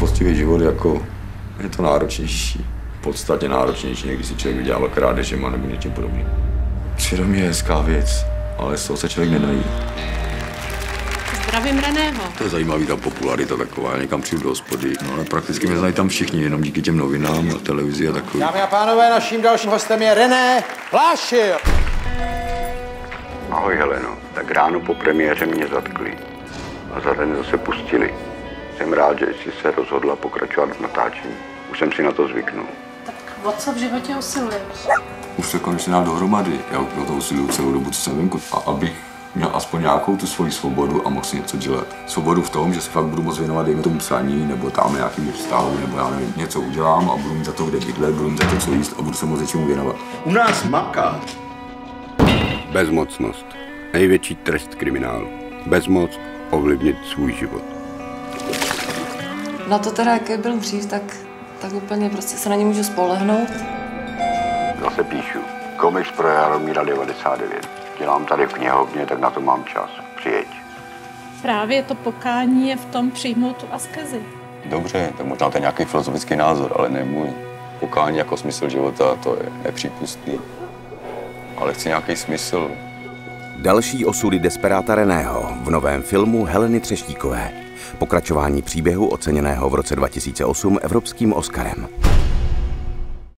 poctivý život jako je to náročnější. Podstatně náročnější, než když si člověk vydělává krádežema nebo něčím podobným. Svědomí je hezká věc, ale z toho se člověk nenají. Zdravím Reného. To je zajímavý, ta popularita taková, já někam přijdu do hospody, no ale prakticky mě znají tam všichni, jenom díky těm novinám a televizi a takový. Dámy a pánové, naším dalším hostem je René Plášil. Ahoj Heleno, tak ráno po premiéře mě zatkli a za den zase pustili. Jsem rád, že jsi se rozhodla pokračovat v natáčení. Už jsem si na to zvyknul. O co v životě usiluješ? Už to konečně dám dohromady, já už o to usiluju celou dobu, co jsem venku. A abych měl aspoň nějakou tu svoji svobodu a mohl si něco dělat. Svobodu v tom, že se fakt budu moct věnovat, dejme tomu psaní, nebo tam nějakým vztahu, nebo já nevím, něco udělám a budu mít za to kde bydlet, budu mít za to co jíst a budu se moct něčemu věnovat. U nás maká. Bezmocnost. Největší trest kriminálu. Bezmoc ovlivnit svůj život. Na to teda, jaký byl dřív, tak, tak úplně prostě se na ně můžu spolehnout. Zase píšu. Komiks pro Jaromíra 99. Dělám tady v knihovně, tak na to mám čas. Přijeď. Právě to pokání je v tom přijmout tu askezi. Dobře, tak možná to je nějaký filozofický názor, ale ne můj. Pokání jako smysl života, to je nepřípustný. Ale chci nějaký smysl. Další osudy desperáta Reného v novém filmu Heleny Třeštíkové. Pokračování příběhu oceněného v roce 2008 Evropským Oscarem.